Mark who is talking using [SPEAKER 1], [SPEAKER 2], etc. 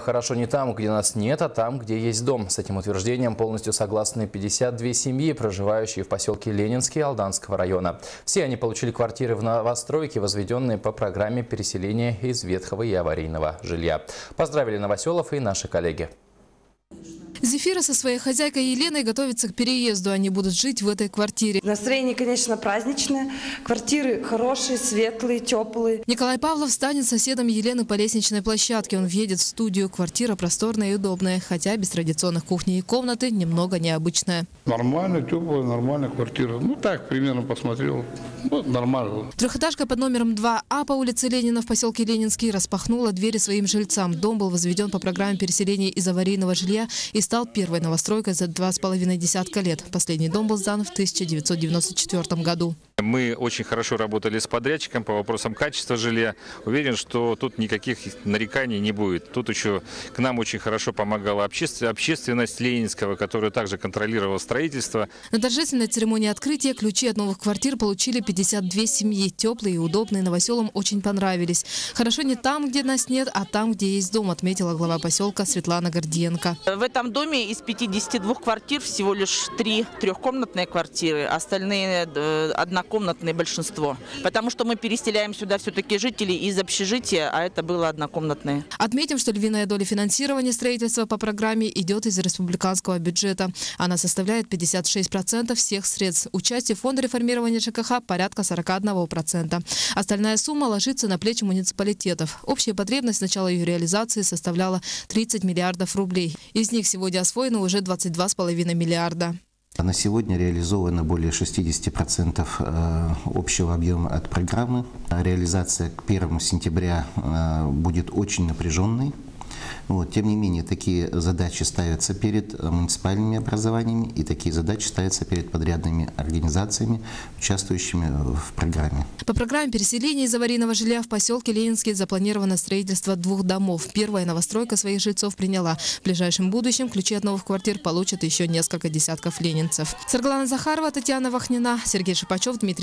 [SPEAKER 1] Хорошо не там, где нас нет, а там, где есть дом. С этим утверждением полностью согласны 52 семьи, проживающие в поселке Ленинский Алданского района. Все они получили квартиры в новостройке, возведенные по программе переселения из ветхого и аварийного жилья. Поздравили новоселов и наши коллеги.
[SPEAKER 2] Зефира со своей хозяйкой Еленой готовится к переезду. Они будут жить в этой квартире.
[SPEAKER 3] Настроение, конечно, праздничное. Квартиры хорошие, светлые, теплые.
[SPEAKER 2] Николай Павлов станет соседом Елены по лестничной площадке. Он въедет в студию. Квартира просторная и удобная, хотя без традиционных кухни и комнаты немного необычная.
[SPEAKER 4] Нормально, теплая, нормальная квартира. Ну так, примерно посмотрел. Ну, нормально.
[SPEAKER 2] Трехэтажка под номером 2А по улице Ленина в поселке Ленинский распахнула двери своим жильцам. Дом был возведен по программе переселения из аварийного жилья и стал первой новостройкой за два с половиной десятка лет. Последний дом был сдан в 1994 году.
[SPEAKER 5] Мы очень хорошо работали с подрядчиком по вопросам качества жилья. Уверен, что тут никаких нареканий не будет. Тут еще к нам очень хорошо помогала общественность Ленинского, которая также контролировала строительство.
[SPEAKER 2] На торжественной церемонии открытия ключи от новых квартир получили 52 семьи. Теплые и удобные новоселам очень понравились. Хорошо не там, где нас нет, а там, где есть дом, отметила глава поселка Светлана Гордиенко.
[SPEAKER 6] В этом доме из 52 квартир всего лишь три трехкомнатные квартиры, остальные э, одна однокомнатное большинство. Потому что мы переселяем сюда все-таки жителей из общежития, а это было однокомнатное.
[SPEAKER 2] Отметим, что львиная доля финансирования строительства по программе идет из республиканского бюджета. Она составляет 56% всех средств. Участие фонда реформирования ЖКХ порядка 41%. Остальная сумма ложится на плечи муниципалитетов. Общая потребность с начала ее реализации составляла 30 миллиардов рублей. Из них сегодня освоено уже 22,5 миллиарда.
[SPEAKER 7] На сегодня реализовано более 60% э, общего объема от программы. Реализация к 1 сентября э, будет очень напряженной. Вот. Тем не менее, такие задачи ставятся перед э, муниципальными образованиями и такие задачи ставятся перед подрядными организациями, участвующими в программе.
[SPEAKER 2] По программе переселения из аварийного жилья в поселке Ленинский запланировано строительство двух домов. Первая новостройка своих жильцов приняла. В ближайшем будущем ключи от новых квартир получат еще несколько десятков ленинцев. Саргалана Захарова, Татьяна Вахнина, Сергей Шипачев, Дмитрий